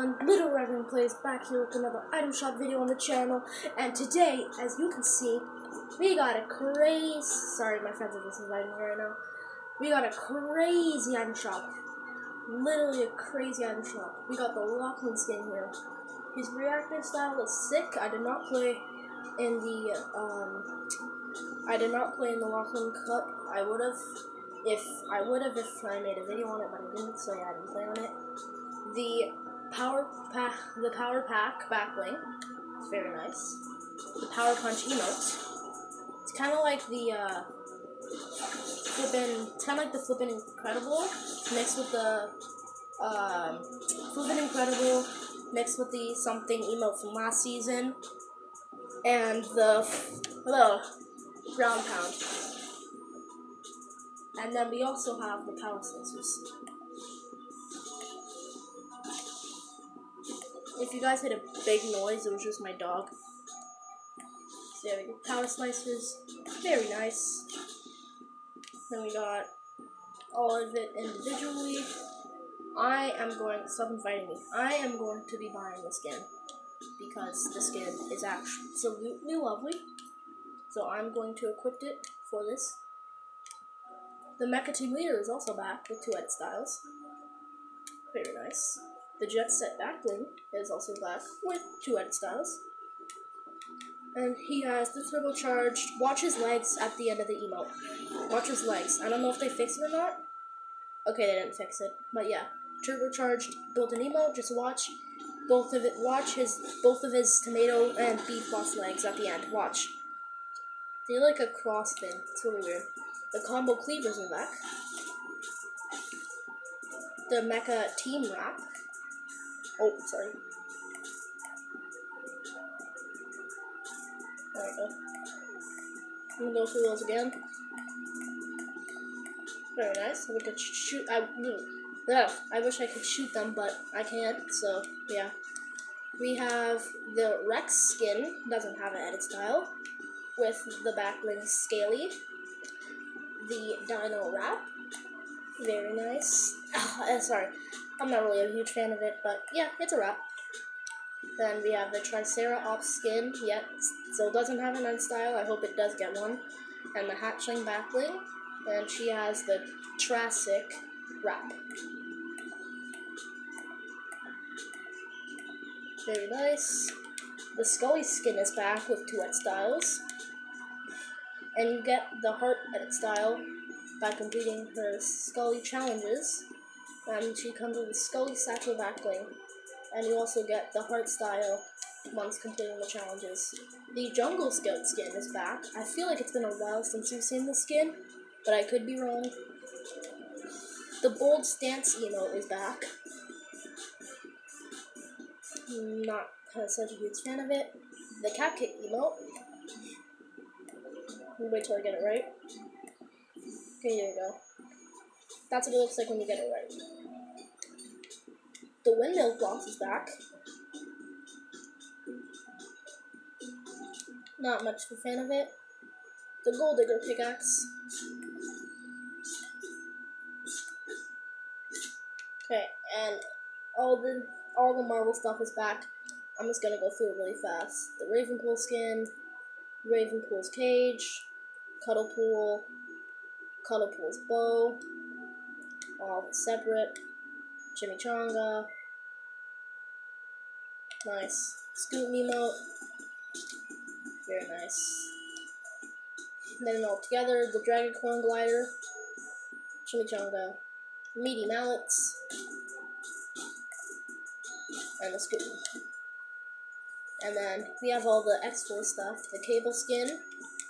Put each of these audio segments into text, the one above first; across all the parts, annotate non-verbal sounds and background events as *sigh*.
everyone, Little Reverend Plays back here with another item shop video on the channel, and today, as you can see, we got a crazy, sorry my friends are just inviting me right now, we got a crazy item shop, literally a crazy item shop. We got the Lachlan skin here. His reactive style is sick, I did not play in the, um, I did not play in the Lachlan Cup, I would have, if, I would have if I made a video on it, but I didn't, so yeah, I didn't play on it. The power pack, the power pack backbling. It's very nice. The power punch emote. It's kind of like the uh, flippin', kind of like the flippin' incredible mixed with the um, flippin' incredible mixed with the something emote from last season, and the hello ground pound. And then we also have the power slicers. If you guys heard a big noise, it was just my dog. So we. Power slicers, very nice. Then we got all of it individually. I am going, stop inviting me. I am going to be buying the skin because the skin is absolutely lovely. So I'm going to equip it for this. The Mecha Team Leader is also back with two edit styles. Very nice. The Jet Set Backbling is also back with two edit styles. And he has the turbocharged watch his legs at the end of the emote. Watch his legs. I don't know if they fixed it or not. Okay, they didn't fix it. But yeah. Turbocharged built-in emote, just watch both of it watch his both of his tomato and beef boss legs at the end. Watch. They're like a cross thing. It's really weird. The combo cleavers are back. The mecha team wrap. Oh, sorry. There we go. I'm gonna go through those again. Very nice. We could shoot. I, yeah, I wish I could shoot them, but I can't. So yeah. We have the Rex skin. Doesn't have an edit style. With the backbling scaly. The Dino wrap. Very nice. Oh, *laughs* sorry. I'm not really a huge fan of it, but yeah, it's a wrap. Then we have the Triceratops skin, yet still doesn't have an end style. I hope it does get one. And the Hatchling Backbling, and she has the Triassic wrap. Very nice. The Skully skin is back with two edit styles. And you get the Heart edit style by completing her Skully challenges Um, and she comes with a Skully Satchel Backbling. And you also get the Heart Style once completing the challenges. The Jungle Scout skin is back. I feel like it's been a while since we've seen the skin, but I could be wrong. The Bold Stance emote is back. Not such a huge fan of it. The Cap Kick emote. Wait till I get it right. Okay, here we go. That's what it looks like when you get it right. The windmill is back. Not much of a fan of it. The gold digger pickaxe. Okay, and all the all the Marvel stuff is back. I'm just gonna go through it really fast. The Ravenpool skin, Ravenpool's cage, Cuddlepool, Cuddlepool's bow, all separate. Chimichanga. Nice. Scoot emote. Very nice. then all together, the Dragacorn Glider. Chimichanga. Meaty Mallets. And the Scoot. And then we have all the X-Force stuff. The Cable Skin.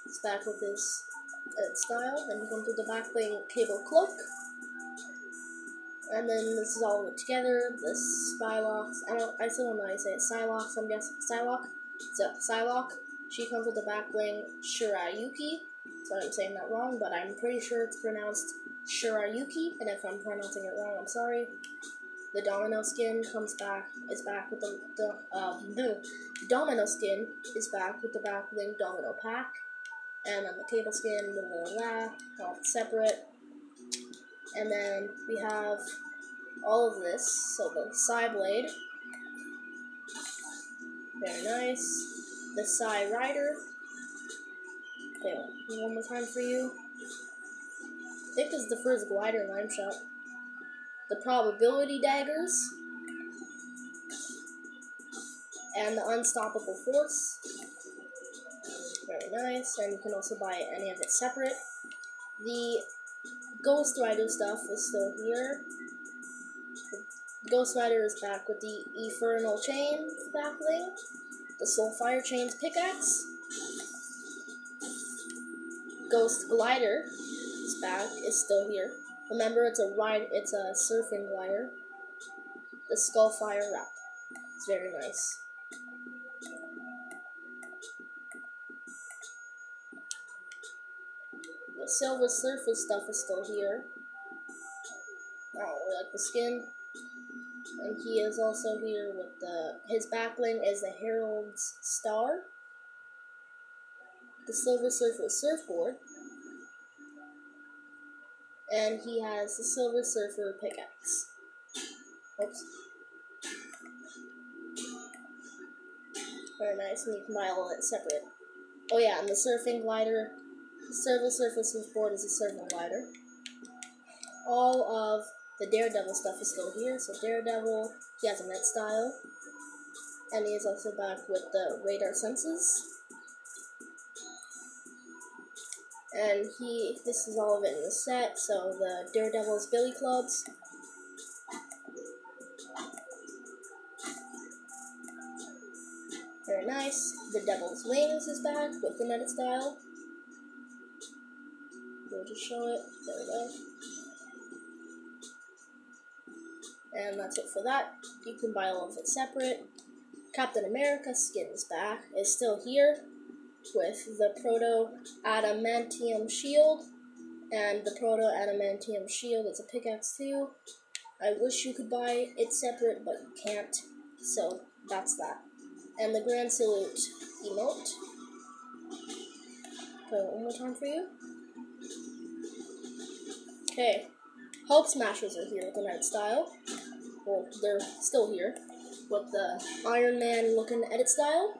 It's back with his uh, style. And you come through the back playing Cable Cloak. And then this is all together. The Spylocks. I don't. I still don't know how to say it. Psylocke. I'm guessing Psylocke. So Psylocke. She comes with the back bling Shirayuki. So I'm saying that wrong, but I'm pretty sure it's pronounced Shirayuki. And if I'm pronouncing it wrong, I'm sorry. The Domino skin comes back. Is back with the the um the Domino skin is back with the back bling Domino pack. And then the table skin, blah blah blah, all separate. And then we have all of this. So the Psy Blade, Very nice. The Psy Rider. Okay, one more time for you. This is the first glider in shot. The Probability Daggers. And the Unstoppable Force. Very nice. And you can also buy any of it separate. The Ghost Rider stuff is still here. Ghost Rider is back with the Infernal Chain backbling, the Soulfire Chains pickaxe. Ghost Glider is back, is still here. Remember, it's a ride, it's a surfing glider. The Skullfire wrap. It's very nice. The Silver Surfer stuff is still here. Oh, like the skin. And he is also here with the his backbling is the Herald's Star. The Silver Surfer surfboard. And he has the Silver Surfer pickaxe. Oops. Very nice, and you can buy all it separate. Oh yeah, and the surfing glider, the Silver Surfer surfboard is a surfing glider. All of the Daredevil stuff is still here. So Daredevil, he has a net style. And he is also back with the radar senses. And he, this is all of it in the set. So the Daredevil's Billy Clubs. Very nice. The Devil's Wings is back with the netted style. Just show it. There we go. And that's it for that. You can buy all of it separate. Captain America skins back is still here with the proto adamantium shield. And the proto adamantium shield is a pickaxe too. I wish you could buy it separate, but you can't. So that's that. And the Grand Salute emote. Play one more time for you. Okay. Hulk Smashers are here with the Night Style. Well, they're still here. With the Iron Man looking edit style.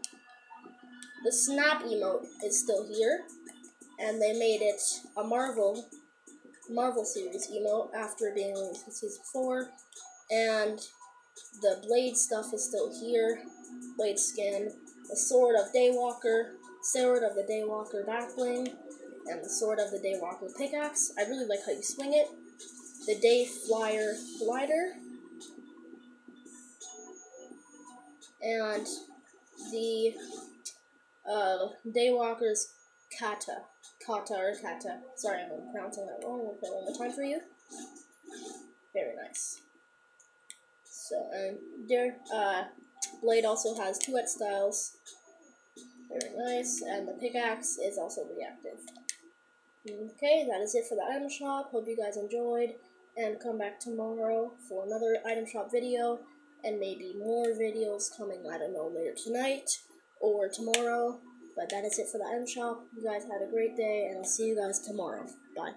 The Snap emote is still here. And they made it a Marvel Marvel series emote after being released in season 4. And the Blade stuff is still here. Blade skin. The Sword of Daywalker. Sword of the Daywalker backbling. And the Sword of the Daywalker pickaxe. I really like how you swing it the Day Flyer glider, and the uh, Daywalker's kata. Kata or kata. Sorry, I'm pronouncing that wrong. We'll play one more time for you. Very nice. So, and there, uh, Blade also has two edit styles. Very nice. And the pickaxe is also reactive. Okay, that is it for the item shop. Hope you guys enjoyed and come back tomorrow for another item shop video and maybe more videos coming, I don't know, later tonight or tomorrow. But that is it for the item shop. You guys had a great day and I'll see you guys tomorrow. Bye.